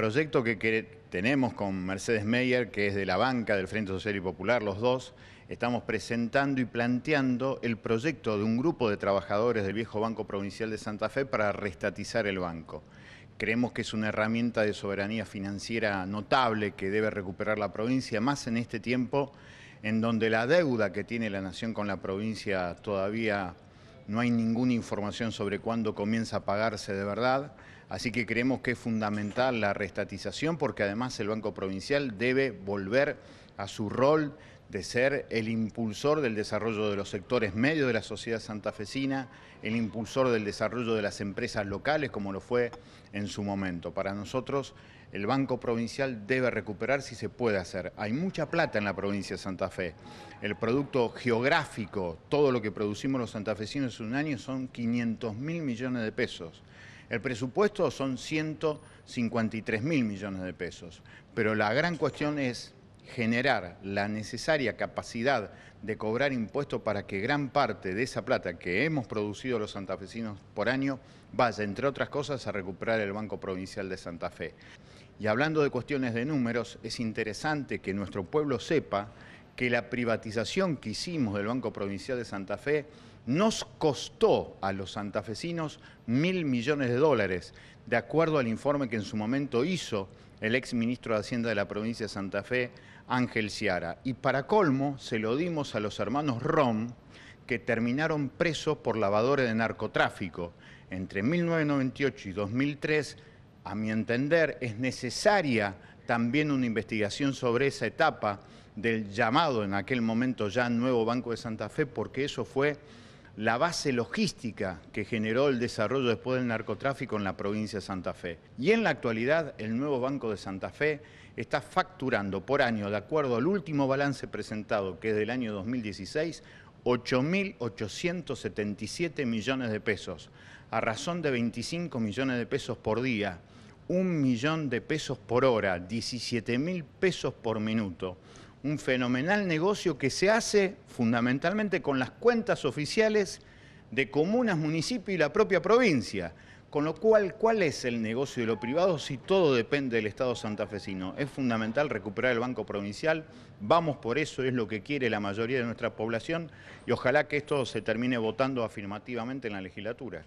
proyecto que, tenemos con Mercedes Meyer, que es de la banca del Frente Social y Popular, los dos, estamos presentando y planteando el proyecto de un grupo de trabajadores del viejo Banco Provincial de Santa Fe para restatizar el banco. Creemos que es una herramienta de soberanía financiera notable que debe recuperar la provincia, más en este tiempo en donde la deuda que tiene la nación con la provincia todavía no hay ninguna información sobre cuándo comienza a pagarse de verdad. Así que creemos que es fundamental la restatización porque además el Banco Provincial debe volver a su rol de ser el impulsor del desarrollo de los sectores medios de la sociedad santafesina, el impulsor del desarrollo de las empresas locales, como lo fue en su momento. Para nosotros, el Banco Provincial debe recuperar si se puede hacer. Hay mucha plata en la provincia de Santa Fe. El producto geográfico, todo lo que producimos los santafesinos en un año son 500 mil millones de pesos. El presupuesto son 153 mil millones de pesos, pero la gran cuestión es generar la necesaria capacidad de cobrar impuestos para que gran parte de esa plata que hemos producido los santafesinos por año vaya, entre otras cosas, a recuperar el Banco Provincial de Santa Fe. Y hablando de cuestiones de números, es interesante que nuestro pueblo sepa que la privatización que hicimos del Banco Provincial de Santa Fe nos costó a los santafesinos mil millones de dólares, de acuerdo al informe que en su momento hizo el ex ministro de Hacienda de la provincia de Santa Fe, Ángel Ciara. Y para colmo, se lo dimos a los hermanos Rom, que terminaron presos por lavadores de narcotráfico. Entre 1998 y 2003, a mi entender, es necesaria también una investigación sobre esa etapa del llamado en aquel momento ya nuevo Banco de Santa Fe, porque eso fue la base logística que generó el desarrollo después del narcotráfico en la provincia de Santa Fe. Y en la actualidad, el nuevo Banco de Santa Fe está facturando por año, de acuerdo al último balance presentado, que es del año 2016, 8.877 millones de pesos, a razón de 25 millones de pesos por día, un millón de pesos por hora, 17 mil pesos por minuto un fenomenal negocio que se hace fundamentalmente con las cuentas oficiales de comunas, municipios y la propia provincia. Con lo cual, ¿cuál es el negocio de lo privado si todo depende del Estado santafesino? Es fundamental recuperar el Banco Provincial, vamos por eso, es lo que quiere la mayoría de nuestra población y ojalá que esto se termine votando afirmativamente en la legislatura.